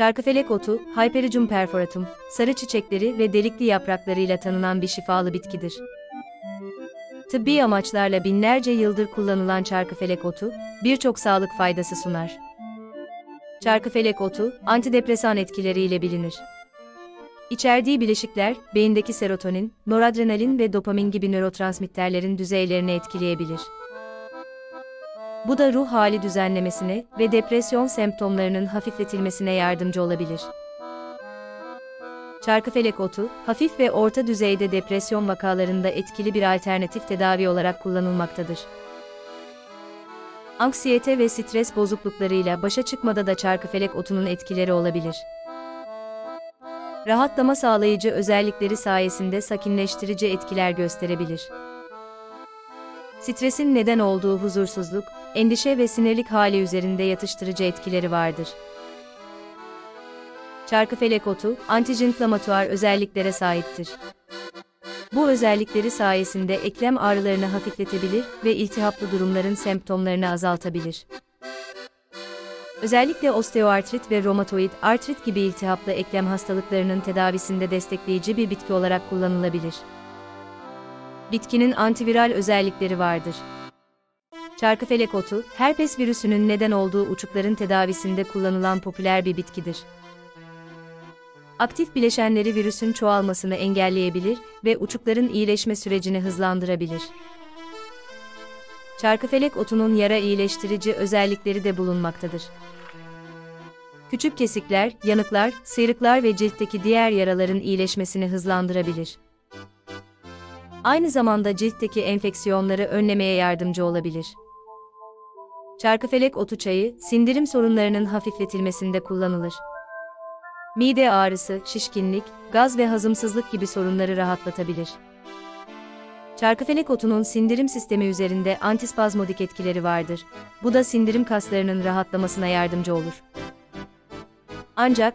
Çarkıfelek otu, Hypericum perforatum, sarı çiçekleri ve delikli yapraklarıyla tanınan bir şifalı bitkidir. Tıbbi amaçlarla binlerce yıldır kullanılan çarkıfelek otu, birçok sağlık faydası sunar. Çarkıfelek otu, antidepresan etkileriyle bilinir. İçerdiği bileşikler, beyindeki serotonin, noradrenalin ve dopamin gibi nörotransmitterlerin düzeylerini etkileyebilir. Bu da ruh hali düzenlemesine ve depresyon semptomlarının hafifletilmesine yardımcı olabilir. Çarkıfelek otu, hafif ve orta düzeyde depresyon vakalarında etkili bir alternatif tedavi olarak kullanılmaktadır. Anksiyete ve stres bozukluklarıyla başa çıkmada da çarkıfelek otunun etkileri olabilir. Rahatlama sağlayıcı özellikleri sayesinde sakinleştirici etkiler gösterebilir. Stresin neden olduğu huzursuzluk, endişe ve sinirlik hali üzerinde yatıştırıcı etkileri vardır. Çarkıfelek otu, antijenflamatuar özelliklere sahiptir. Bu özellikleri sayesinde eklem ağrılarını hafifletebilir ve iltihaplı durumların semptomlarını azaltabilir. Özellikle osteoartrit ve romatoid artrit gibi iltihaplı eklem hastalıklarının tedavisinde destekleyici bir bitki olarak kullanılabilir. Bitkinin antiviral özellikleri vardır. Çarkıfelek otu, herpes virüsünün neden olduğu uçukların tedavisinde kullanılan popüler bir bitkidir. Aktif bileşenleri virüsün çoğalmasını engelleyebilir ve uçukların iyileşme sürecini hızlandırabilir. Çarkıfelek otunun yara iyileştirici özellikleri de bulunmaktadır. Küçük kesikler, yanıklar, sıyrıklar ve ciltteki diğer yaraların iyileşmesini hızlandırabilir. Aynı zamanda ciltteki enfeksiyonları önlemeye yardımcı olabilir. Çarkıfelek otu çayı, sindirim sorunlarının hafifletilmesinde kullanılır. Mide ağrısı, şişkinlik, gaz ve hazımsızlık gibi sorunları rahatlatabilir. Çarkıfelek otunun sindirim sistemi üzerinde antispazmodik etkileri vardır. Bu da sindirim kaslarının rahatlamasına yardımcı olur. Ancak,